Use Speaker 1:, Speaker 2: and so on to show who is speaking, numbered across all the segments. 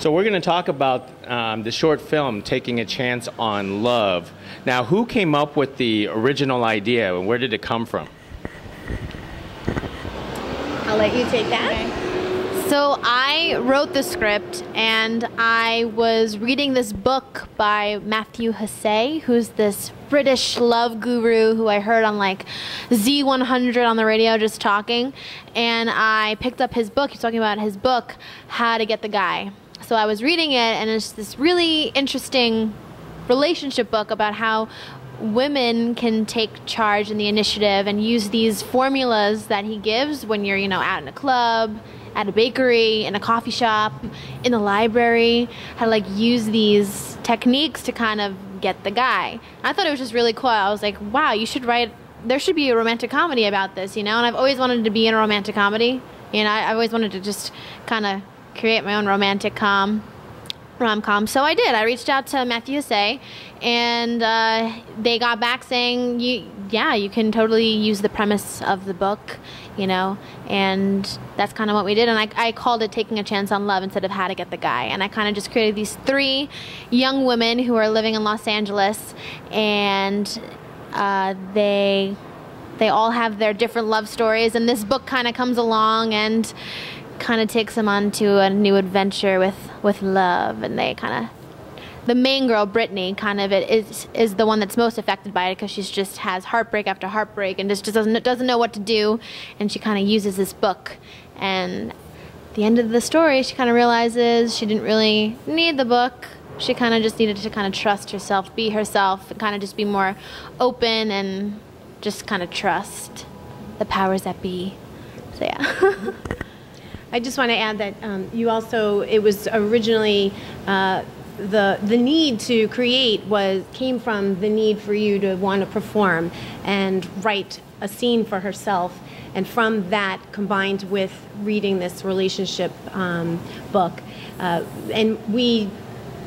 Speaker 1: So we're going to talk about um, the short film, Taking a Chance on Love. Now, who came up with the original idea and where did it come from?
Speaker 2: I'll let you take that.
Speaker 3: So I wrote the script and I was reading this book by Matthew Hussey, who's this British love guru who I heard on like Z100 on the radio just talking. And I picked up his book. He's talking about his book, How to Get the Guy. So I was reading it and it's this really interesting relationship book about how women can take charge in the initiative and use these formulas that he gives when you're, you know, out in a club at a bakery, in a coffee shop, in the library, how to like use these techniques to kind of get the guy. I thought it was just really cool. I was like, wow, you should write, there should be a romantic comedy about this, you know? And I've always wanted to be in a romantic comedy. You know, I, have always wanted to just kind of create my own romantic com rom com. So I did. I reached out to Matthew say and uh, they got back saying, "You, yeah, you can totally use the premise of the book, you know." And that's kind of what we did. And I, I called it "Taking a Chance on Love" instead of "How to Get the Guy." And I kind of just created these three young women who are living in Los Angeles, and uh, they they all have their different love stories. And this book kind of comes along and kind of takes them on to a new adventure with, with love, and they kind of the main girl, Brittany, kind of is is the one that's most affected by it because she's just has heartbreak after heartbreak and just, just doesn't doesn't know what to do, and she kind of uses this book, and at the end of the story, she kind of realizes she didn't really need the book. She kind of just needed to kind of trust herself, be herself, and kind of just be more open and just kind of trust the powers that be. So yeah.
Speaker 2: I just want to add that um, you also, it was originally uh, the the need to create was came from the need for you to want to perform and write a scene for herself, and from that combined with reading this relationship um, book, uh, and we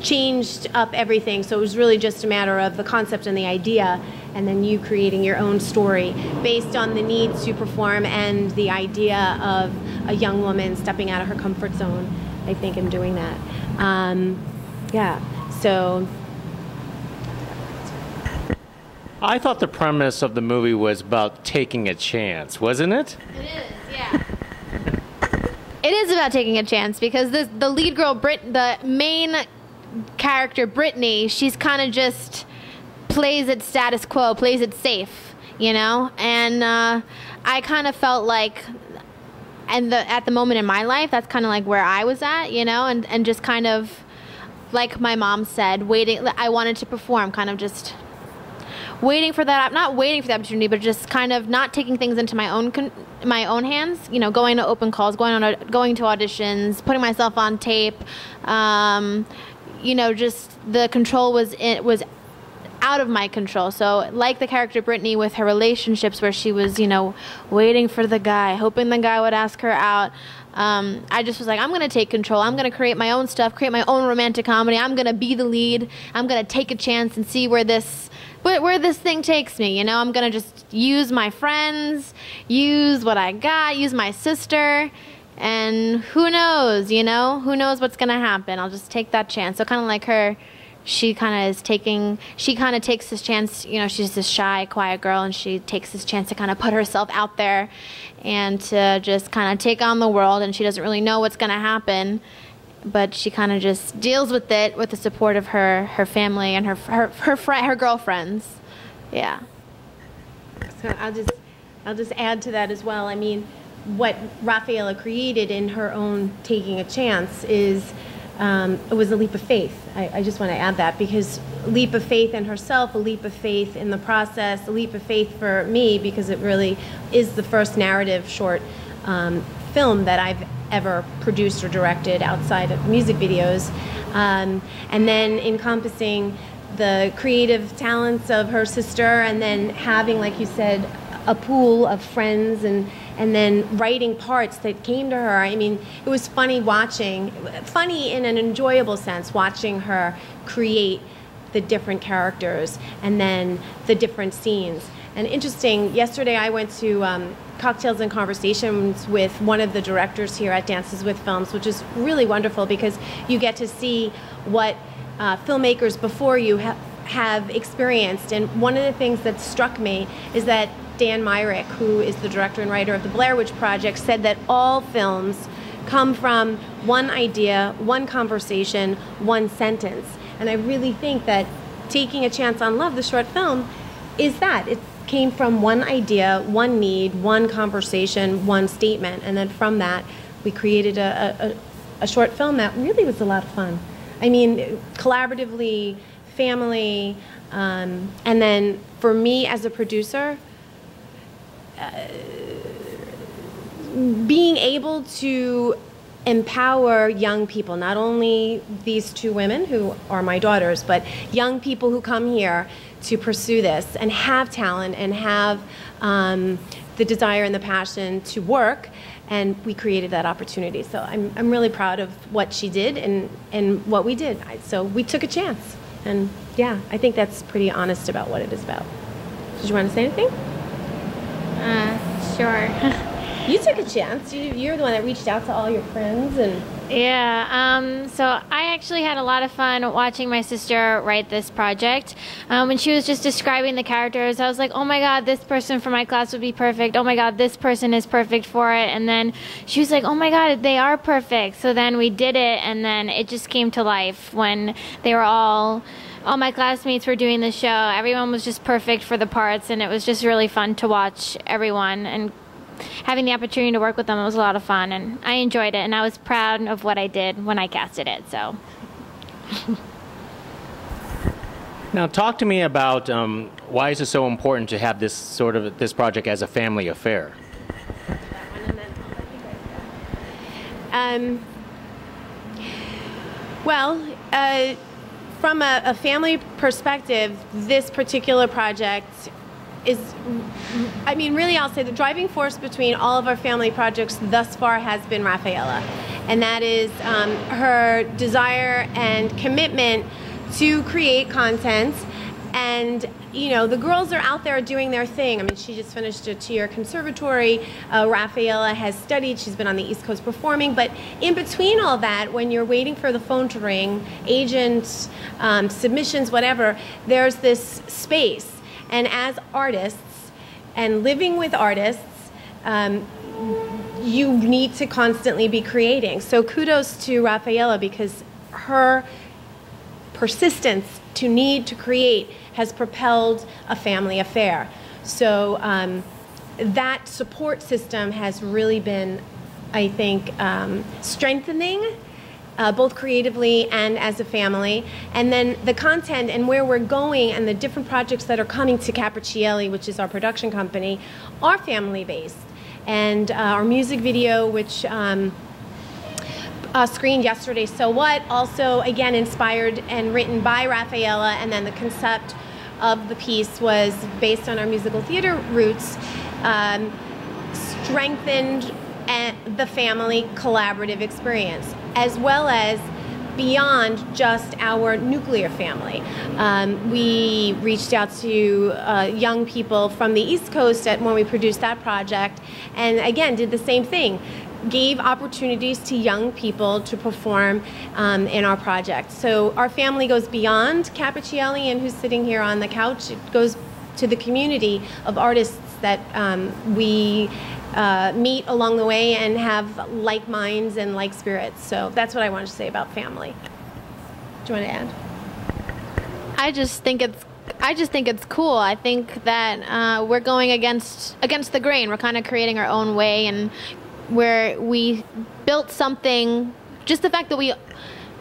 Speaker 2: changed up everything. So it was really just a matter of the concept and the idea, and then you creating your own story based on the need to perform and the idea of a young woman stepping out of her comfort zone. I think in doing that. Um, yeah. So.
Speaker 1: I thought the premise of the movie was about taking a chance, wasn't it?
Speaker 3: It is, yeah. it is about taking a chance because the the lead girl, Brit, the main character, Brittany, she's kind of just plays it status quo, plays it safe, you know? And uh, I kind of felt like, and the, at the moment in my life, that's kind of like where I was at, you know? And, and just kind of, like my mom said, waiting, I wanted to perform, kind of just waiting for that I'm not waiting for the opportunity but just kind of not taking things into my own con- my own hands you know going to open calls going on going to auditions putting myself on tape um, you know just the control was it was out of my control. So, like the character Brittany with her relationships, where she was, you know, waiting for the guy, hoping the guy would ask her out. Um, I just was like, I'm going to take control. I'm going to create my own stuff, create my own romantic comedy. I'm going to be the lead. I'm going to take a chance and see where this where, where this thing takes me. You know, I'm going to just use my friends, use what I got, use my sister. And who knows, you know? Who knows what's going to happen? I'll just take that chance. So, kind of like her she kind of is taking she kind of takes this chance you know she's this shy quiet girl and she takes this chance to kind of put herself out there and to just kind of take on the world and she doesn't really know what's going to happen. But she kind of just deals with it with the support of her her family and her her her, fr- her girlfriends. Yeah.
Speaker 2: So i'll just i'll just add to that as well. I mean what Raffaela created in her own taking a chance is um, it was a leap of faith. I, I just want to add that because leap of faith in herself, a leap of faith in the process, a leap of faith for me because it really is the first narrative short um, film that I've ever produced or directed outside of music videos. Um, and then encompassing the creative talents of her sister and then having, like you said, a pool of friends and and then writing parts that came to her. I mean, it was funny watching, funny in an enjoyable sense, watching her create the different characters and then the different scenes. And interesting, yesterday I went to um, cocktails and conversations with one of the directors here at Dances with Films, which is really wonderful because you get to see what uh, filmmakers before you ha- have experienced. And one of the things that struck me is that Dan Myrick, who is the director and writer of the Blair Witch Project, said that all films come from one idea, one conversation, one sentence. And I really think that taking a chance on love, the short film, is that. It came from one idea, one need, one conversation, one statement. And then from that, we created a, a, a short film that really was a lot of fun. I mean, collaboratively, family, um, and then for me as a producer, uh, being able to empower young people, not only these two women who are my daughters, but young people who come here to pursue this and have talent and have um, the desire and the passion to work. And we created that opportunity. So I'm, I'm really proud of what she did and, and what we did. So we took a chance. And yeah, I think that's pretty honest about what it is about. Did you want to say anything?
Speaker 3: Uh, sure.
Speaker 2: You took a chance. You, you're the one that reached out to all your friends and.
Speaker 3: Yeah, um, so I actually had a lot of fun watching my sister write this project. Um, when she was just describing the characters, I was like, oh my god, this person from my class would be perfect. Oh my god, this person is perfect for it. And then she was like, oh my god, they are perfect. So then we did it, and then it just came to life when they were all all my classmates were doing the show. Everyone was just perfect for the parts, and it was just really fun to watch everyone and having the opportunity to work with them it was a lot of fun and I enjoyed it and I was proud of what I did when I casted it so.
Speaker 1: Now talk to me about um, why is it so important to have this sort of this project as a family affair?
Speaker 2: Um, well uh, from a, a family perspective this particular project is, I mean, really, I'll say the driving force between all of our family projects thus far has been Raffaela. And that is um, her desire and commitment to create content. And, you know, the girls are out there doing their thing. I mean, she just finished a two year conservatory. Uh, Raffaela has studied, she's been on the East Coast performing. But in between all that, when you're waiting for the phone to ring, agents, um, submissions, whatever, there's this space and as artists and living with artists, um, you need to constantly be creating. So kudos to Raffaela because her persistence to need to create has propelled a family affair. So um, that support system has really been, I think, um, strengthening uh, both creatively and as a family. And then the content and where we're going and the different projects that are coming to Capriccielli, which is our production company, are family based. And uh, our music video, which um, uh, screened yesterday, So What, also again inspired and written by Raffaela, and then the concept of the piece was based on our musical theater roots, um, strengthened the family collaborative experience as well as beyond just our nuclear family. Um, we reached out to uh, young people from the East Coast at, when we produced that project, and again, did the same thing. Gave opportunities to young people to perform um, in our project. So our family goes beyond Capriccielli and who's sitting here on the couch. It goes to the community of artists that um, we uh, meet along the way and have like minds and like spirits. So that's what I wanted to say about family. Do you want to add?
Speaker 3: I just think it's I just think it's cool. I think that uh, we're going against against the grain. We're kind of creating our own way, and where we built something. Just the fact that we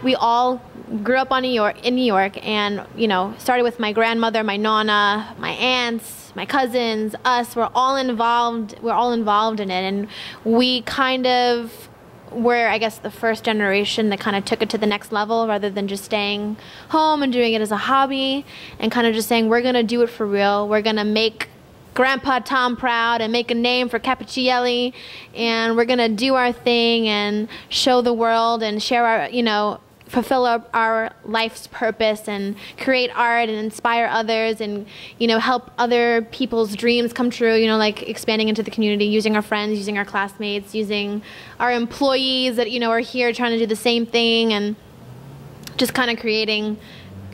Speaker 3: we all grew up on New York in New York, and you know started with my grandmother, my nonna, my aunts, my cousins, us, we're all involved. We're all involved in it, and we kind of were, I guess, the first generation that kind of took it to the next level rather than just staying home and doing it as a hobby and kind of just saying, we're going to do it for real. We're going to make Grandpa Tom proud and make a name for Capriccielli and we're going to do our thing and show the world and share our, you know, fulfill our, our life's purpose and create art and inspire others and you know help other people's dreams come true you know like expanding into the community using our friends using our classmates using our employees that you know are here trying to do the same thing and just kind of creating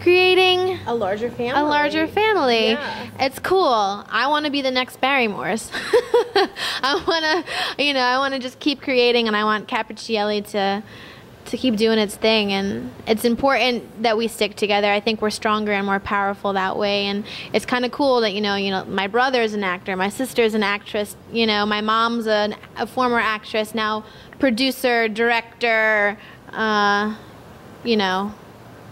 Speaker 3: creating
Speaker 2: A larger family.
Speaker 3: a larger family.
Speaker 2: Yeah.
Speaker 3: It's cool. I want to be the next Barrymores. I want to, you know, I want to just keep creating, and I want Capriccielli to to keep doing its thing. And it's important that we stick together. I think we're stronger and more powerful that way. And it's kind of cool that you know, you know, my brother's an actor, my sister's an actress. You know, my mom's a, a former actress, now producer, director. Uh, you know,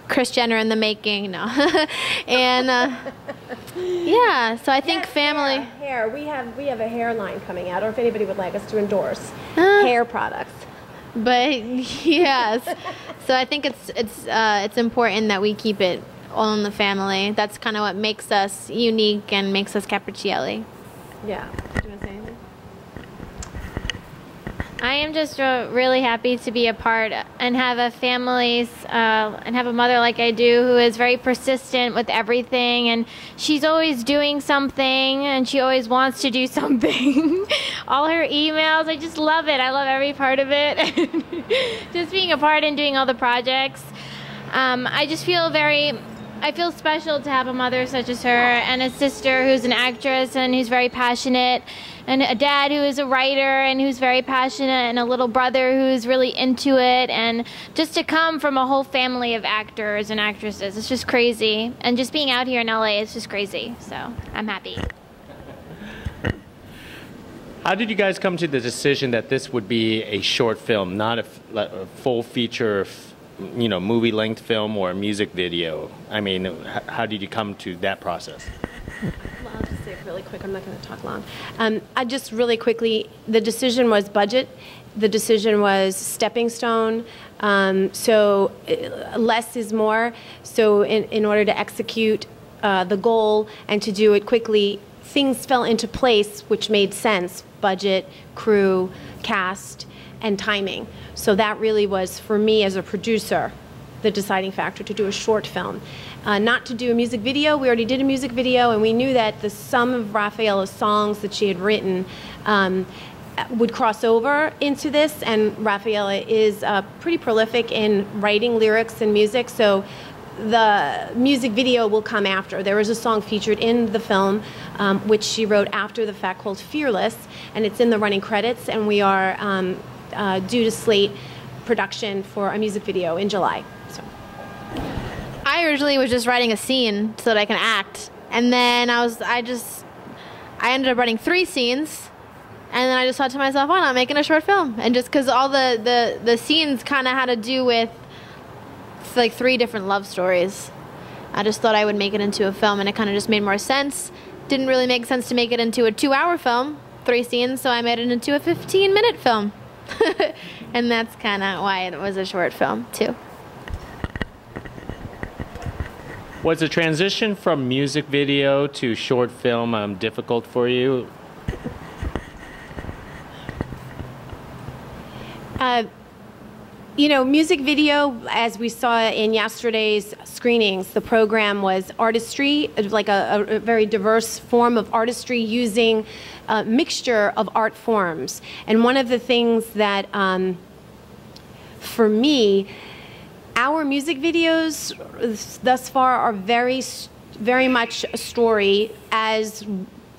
Speaker 3: Kris Jenner in the making. No, and uh, yeah. So I think
Speaker 2: Yes,
Speaker 3: family.
Speaker 2: Hair, hair. We have we have a hairline coming out, or if anybody would like us to endorse
Speaker 3: Uh.
Speaker 2: hair products.
Speaker 3: But yes, so I think it's it's uh, it's important that we keep it all in the family. That's kind of what makes us unique and makes us Capriccielli.
Speaker 2: Yeah. Do you want to say anything?
Speaker 4: I am just really happy to be a part and have a family uh, and have a mother like I do who is very persistent with everything. And she's always doing something and she always wants to do something. all her emails, I just love it. I love every part of it. just being a part and doing all the projects. Um, I just feel very. I feel special to have a mother such as her and a sister who's an actress and who's very passionate and a dad who is a writer and who's very passionate and a little brother who's really into it and just to come from a whole family of actors and actresses. It's just crazy. And just being out here in LA is just crazy. So I'm happy.
Speaker 1: How did you guys come to the decision that this would be a short film, not a, a full feature, you know, movie-length film or a music video? I mean, how did you come to that process?
Speaker 2: Well, I'll just say it really quick. I'm not going to talk long. Um, I just really quickly, the decision was budget. The decision was stepping stone. Um, so uh, less is more. So in, in order to execute uh, the goal and to do it quickly, things fell into place which made sense. Budget, crew, cast, and timing. So that really was, for me as a producer, the deciding factor to do a short film. Uh, not to do a music video. We already did a music video, and we knew that the sum of Raffaela's songs that she had written um, would cross over into this. And Raffaela is uh, pretty prolific in writing lyrics and music, so the music video will come after. There is a song featured in the film, um, which she wrote after the fact called Fearless, and it's in the running credits, and we are um, uh, due to slate production for a music video in July. So.
Speaker 3: I originally was just writing a scene so that I can act, and then I was I just I ended up writing three scenes, and then I just thought to myself, why not making a short film? And just because all the the the scenes kind of had to do with like three different love stories, I just thought I would make it into a film, and it kind of just made more sense. Didn't really make sense to make it into a two-hour film, three scenes, so I made it into a 15-minute film, and that's kind of why it was a short film too.
Speaker 1: Was the transition from music video to short film um, difficult for you?
Speaker 2: Uh, you know, music video, as we saw in yesterday's screenings, the program was artistry, like a, a very diverse form of artistry using a mixture of art forms. And one of the things that, um, for me, our music videos thus far are very, very much a story as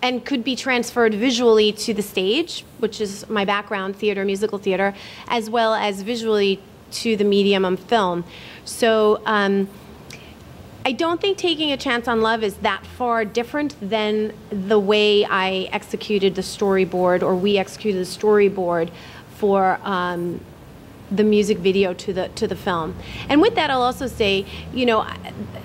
Speaker 2: and could be transferred visually to the stage, which is my background, theater, musical theater, as well as visually to the medium of film. So um, I don't think taking a chance on love is that far different than the way I executed the storyboard or we executed the storyboard for um, the music video to the to the film. And with that, I'll also say, you know,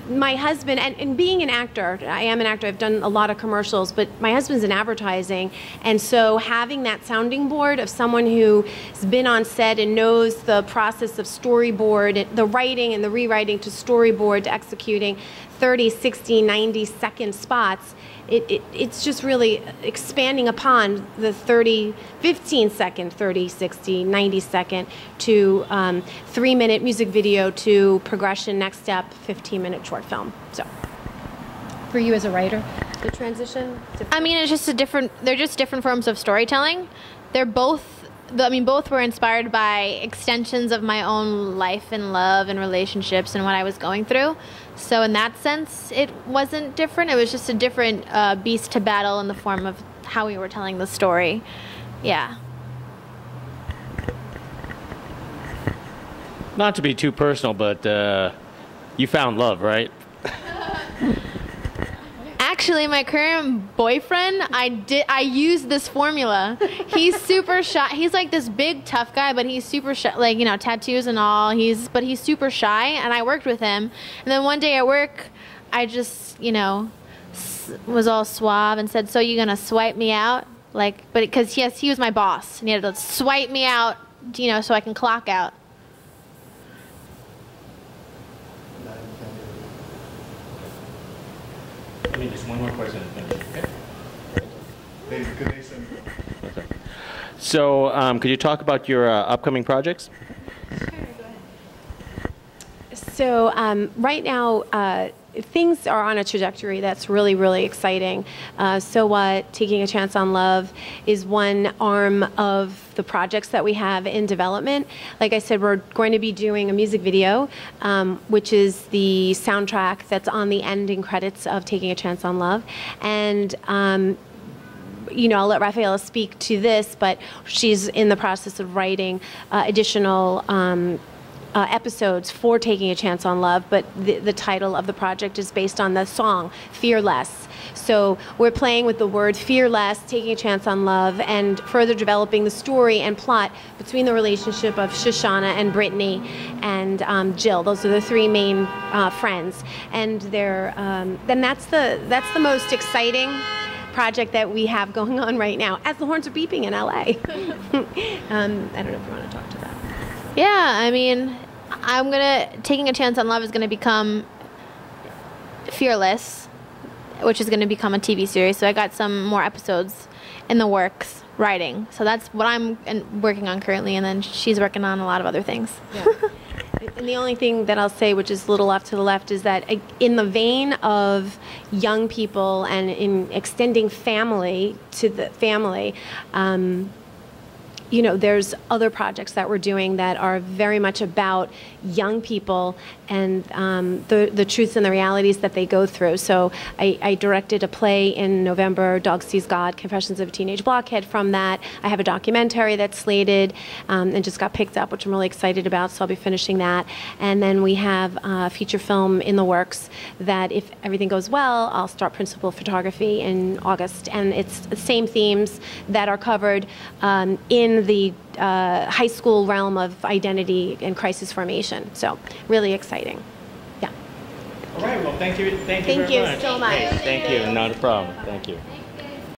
Speaker 2: my husband and, and being an actor, I am an actor. I've done a lot of commercials, but my husband's in advertising, and so having that sounding board of someone who's been on set and knows the process of storyboard, the writing and the rewriting to storyboard to executing 30, 60, 90 second spots it, it, it's just really expanding upon the 30, 15 second, 30, 60, 90 second to um, three minute music video to progression, next step, 15 minute short film. So, for you as a writer, the transition?
Speaker 3: I mean, it's just a different. They're just different forms of storytelling. They're both. I mean, both were inspired by extensions of my own life and love and relationships and what I was going through. So in that sense, it wasn't different. It was just a different uh, beast to battle in the form of how we were telling the story. Yeah.
Speaker 1: Not to be too personal, but uh, you found love, right?
Speaker 3: Actually, my current boyfriend, I did I used this formula. He's super shy. He's like this big tough guy, but he's super shy, like you know, tattoos and all. He's but he's super shy, and I worked with him. And then one day at work, I just you know was all suave and said, "So you gonna swipe me out?" Like, but because yes, he was my boss, and he had to swipe me out, you know, so I can clock out.
Speaker 1: I mean, just one more question.
Speaker 5: They, could they send,
Speaker 1: So, um, could you talk about your uh, upcoming projects?
Speaker 2: So um, right now, uh, things are on a trajectory that's really, really exciting. Uh, so what? Taking a chance on love is one arm of the projects that we have in development. Like I said, we're going to be doing a music video, um, which is the soundtrack that's on the ending credits of Taking a Chance on Love, and. Um, you know, I'll let Raffaela speak to this, but she's in the process of writing uh, additional um, uh, episodes for Taking a Chance on Love. But the, the title of the project is based on the song Fearless. So we're playing with the word fearless, taking a chance on love, and further developing the story and plot between the relationship of Shoshana and Brittany and um, Jill. Those are the three main uh, friends, and they're um, then that's the that's the most exciting project that we have going on right now as the horns are beeping in LA. um, I don't know if you want to talk to.
Speaker 3: Yeah, I mean, I'm gonna taking a chance on love is gonna become fearless, which is gonna become a TV series. So I got some more episodes in the works writing. So that's what I'm working on currently, and then she's working on a lot of other things.
Speaker 2: Yeah. And the only thing that I'll say, which is a little off to the left, is that uh, in the vein of young people and in extending family to the family, um, you know, there's other projects that we're doing that are very much about young people and um, the, the truths and the realities that they go through. So I, I directed a play in November, Dog Sees God, Confessions of a Teenage Blockhead from that. I have a documentary that's slated um, and just got picked up, which I'm really excited about, so I'll be finishing that. And then we have a feature film in the works that if everything goes well, I'll start principal photography in August. And it's the same themes that are covered um, in the uh, high school realm of identity and crisis formation. So really exciting. Yeah.
Speaker 1: All right. Well, thank you. Thank you
Speaker 2: Thank
Speaker 1: very
Speaker 2: you
Speaker 1: much.
Speaker 2: so much.
Speaker 1: Hey, thank you. Not a problem. Thank you.